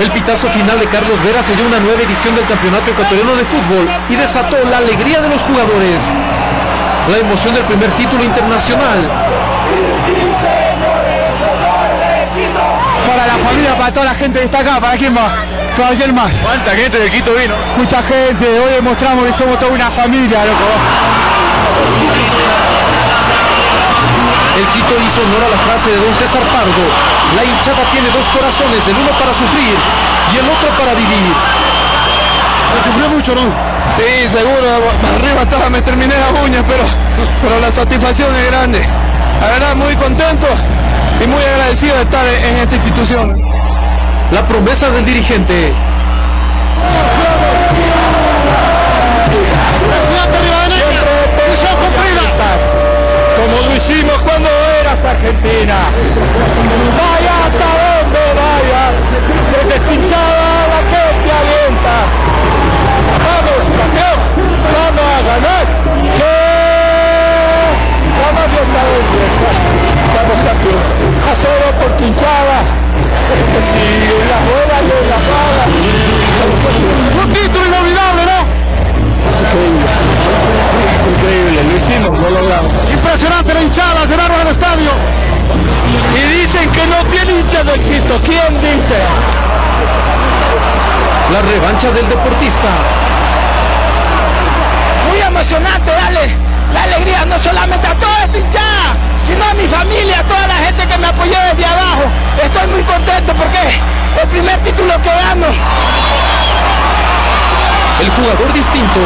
El pitazo final de Carlos Vera selló una nueva edición del Campeonato Ecuatoriano de Fútbol y desató la alegría de los jugadores. La emoción del primer título internacional. Para la familia, para toda la gente que está acá, ¿para quién más? ¿Para quién más? ¿Cuánta gente de Quito vino? Mucha gente, hoy demostramos que somos toda una familia, loco. El Quito hizo honor a la frase de don César Pardo. La hinchada tiene dos corazones, el uno para sufrir y el otro para vivir. Me sufrió mucho, ¿no? Sí, seguro, arriba estaba, me terminé las uñas, pero, pero la satisfacción es grande. La verdad, muy contento y muy agradecido de estar en esta institución. La promesa del dirigente. Argentina. Vayas a donde vayas, es La revancha del deportista. Muy emocionante, dale la alegría no solamente a toda esta hinchada, sino a mi familia, a toda la gente que me apoyó desde abajo. Estoy muy contento porque es el primer título que gano. El jugador distinto.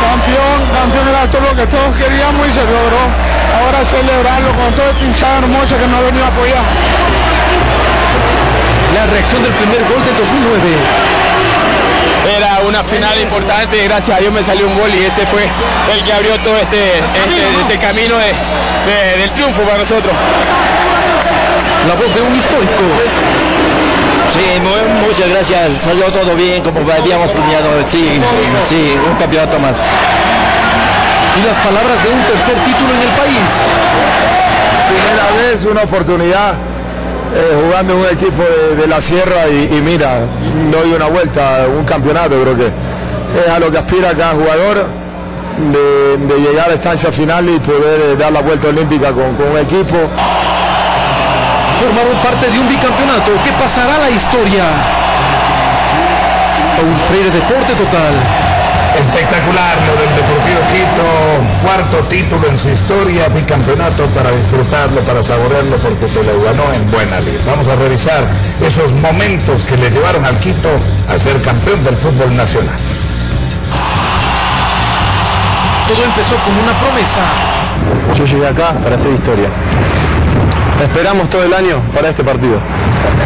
Campeón, campeón era todo lo que todos queríamos y se logró. Ahora celebrarlo con toda esta hinchada hermosa que nos ha venido a apoyar. La reacción del primer gol del 2009. Era una final importante gracias a Dios me salió un gol y ese fue el que abrió todo este, este, este camino de, de, del triunfo para nosotros. La voz de un histórico. Sí, muy, muchas gracias. Salió todo bien como habíamos planeado. Sí, sí, un campeonato más. Y las palabras de un tercer título en el país. Primera vez, una oportunidad. Eh, jugando en un equipo de, la sierra y, mira, doy una vuelta, un campeonato, creo que es a lo que aspira cada jugador de, llegar a la estancia final y poder eh, dar la vuelta olímpica con, con un equipo. Formaron parte de un bicampeonato que pasará a la historia. Paul Freire Deporte Total. Espectacular lo del Deportivo Quito, cuarto título en su historia, bicampeonato para disfrutarlo, para saborearlo, porque se lo ganó en buena lid. Vamos a revisar esos momentos que le llevaron al Quito a ser campeón del fútbol nacional. Todo empezó con una promesa. Yo llegué acá para hacer historia. Esperamos todo el año para este partido.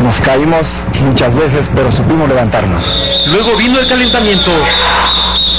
Nos caímos muchas veces, pero supimos levantarnos. Luego vino el calentamiento.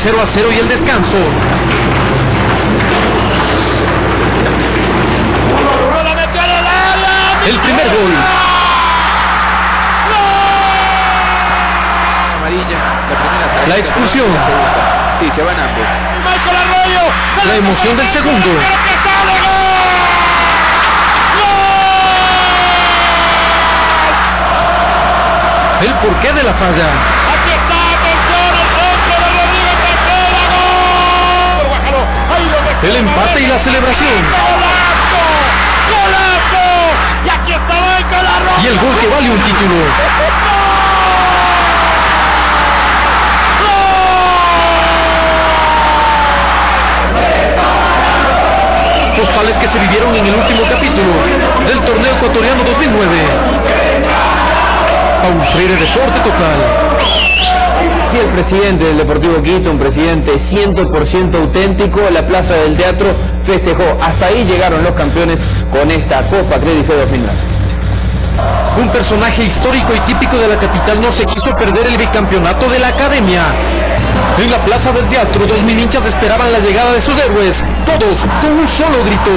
0 a 0 y el descanso. El primer gol. Amarilla, la primera La expulsión. Sí, se van ambos. La emoción del segundo. ¡Pero que sale El porqué de la falla. El empate y la celebración. ¡Golazo! ¡Golazo! Y aquí Michael Arroyo. Y el gol que vale un título. Postales que se vivieron en el último capítulo del torneo ecuatoriano 2009. Paul Freire Deporte Total. Sí, el presidente del Deportivo Quito, un presidente 100% auténtico, la Plaza del Teatro festejó. Hasta ahí llegaron los campeones con esta Copa Credife 2009. Un personaje histórico y típico de la capital no se quiso perder el bicampeonato de la academia. En la plaza del teatro, dos mil hinchas esperaban la llegada de sus héroes, todos con un solo grito.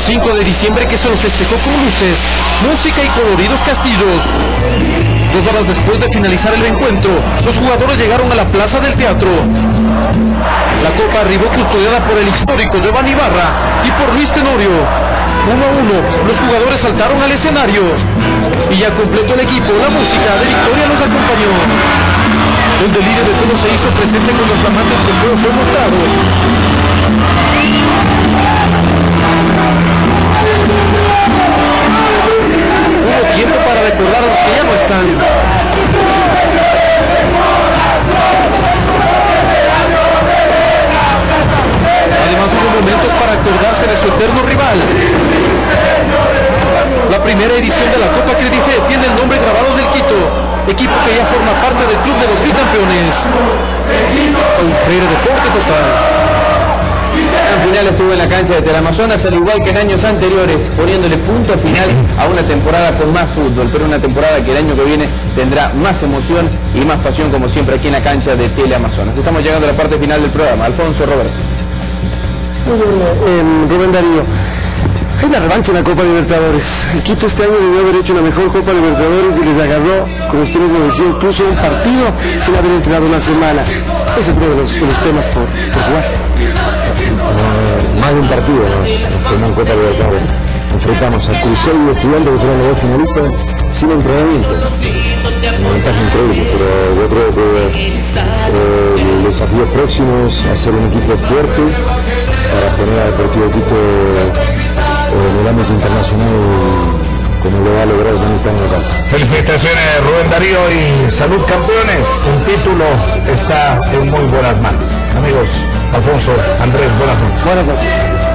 Un 5 de diciembre que se lo festejó con luces, música y coloridos castillos. Dos horas después de finalizar el encuentro, los jugadores llegaron a la plaza del teatro. La copa arribó custodiada por el histórico Giovanni Barra y por Luis Tenorio. Uno a uno, los jugadores saltaron al escenario. Y ya completó el equipo, la música de Victoria los acompañó. El delirio de todos se hizo presente cuando el flamante trofeo fue mostrado. Recordar a los que ya no están. Además hubo momentos para acordarse de su eterno rival. La primera edición de la Copa Credife tiene el nombre grabado del Quito, equipo que ya forma parte del club de los bicampeones. Un Deporte Total. Al final estuvo en la cancha de Teleamazonas, al igual que en años anteriores, poniéndole punto final a una temporada con más fútbol, pero una temporada que el año que viene tendrá más emoción y más pasión, como siempre, aquí en la cancha de Teleamazonas. Estamos llegando a la parte final del programa. Alfonso Roberto. Bien, eh, Rubén Darío. Hay una revancha en la Copa Libertadores. El Quito este año debió haber hecho una mejor Copa Libertadores y les agarró, como usted mismo decía, incluso un partido sin haber entrenado una semana. Ese es uno de los, los temas por, por jugar. más de un partido, ¿no? Como en Copa Libertadores. Enfrentamos a Cruzeiro y Estudiantes, que fueron los dos finalistas, sin entrenamiento. Una ventaja increíble, pero yo creo que eh, el desafío próximo es hacer un equipo fuerte para poner al Deportivo Quito eh, en el ámbito internacional como lo va a lograr San. Felicitaciones Rubén Darío y salud campeones. Un título está en muy buenas manos. Amigos, Alfonso, Andrés, buenas noches. Buenas noches.